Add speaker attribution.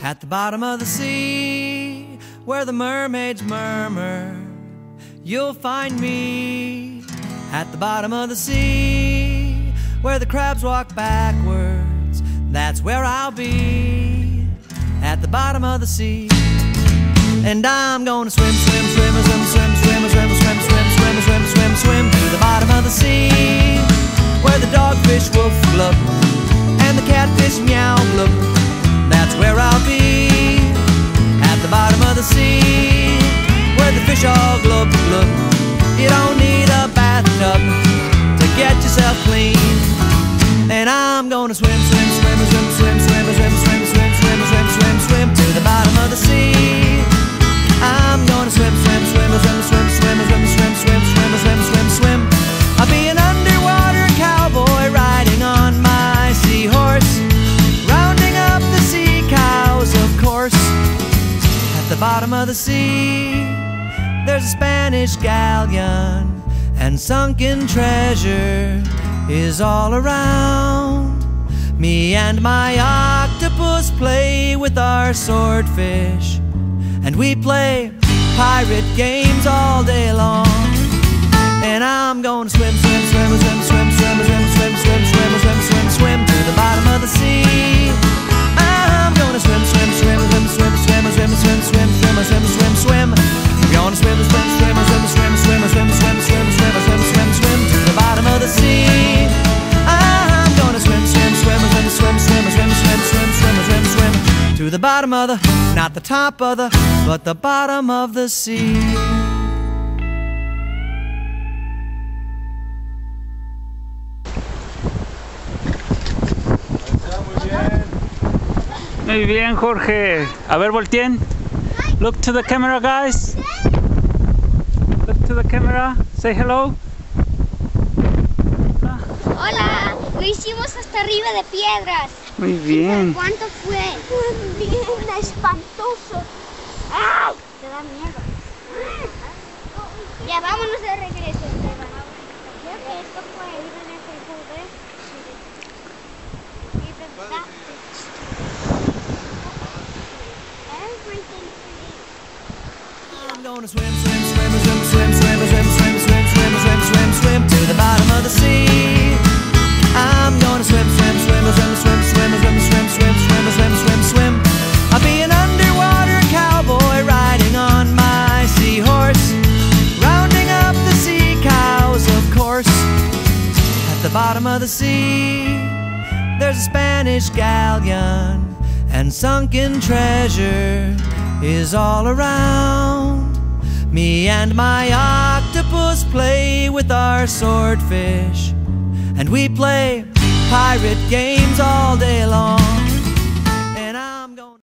Speaker 1: At the bottom of the sea, where the mermaids murmur, you'll find me. At the bottom of the sea, where the crabs walk backwards, that's where I'll be. At the bottom of the sea. And I'm gonna swim, swim, swim, swim, swim, swim, swim, swim, swim, swim, I'm gonna swim, swim, swim, swim, swim, swim, swim, swim, swim, swim, swim, swim, swim to the bottom of the sea. I'm gonna swim, swim, swim, swim, swim, swim, swim, swim, swim, swim, swim, swim, swim. I'll be an underwater cowboy riding on my seahorse, rounding up the sea cows, of course. At the bottom of the sea, there's a Spanish galleon, and sunken treasure is all around. Me and my octopus play with our swordfish and we play pirate games all day long. And I'm gonna swim, the bottom of the, not the top of the, but the bottom of the sea.
Speaker 2: Muy bien, Jorge. A ver, volteen. Look to the camera, guys. Look to the camera. Say hello.
Speaker 3: Hicimos hasta arriba de piedras.
Speaker 2: Muy bien.
Speaker 3: ¿Cuánto fue? Bien espantoso. ¡Ay! Te da miedo. Ya vámonos de regreso. Creo que esto fue
Speaker 1: I'm gonna swim, swim, swim, swim, swim, swim, swim, bottom of the sea, there's a Spanish galleon, and sunken treasure is all around. Me and my octopus play with our swordfish, and we play pirate games all day long.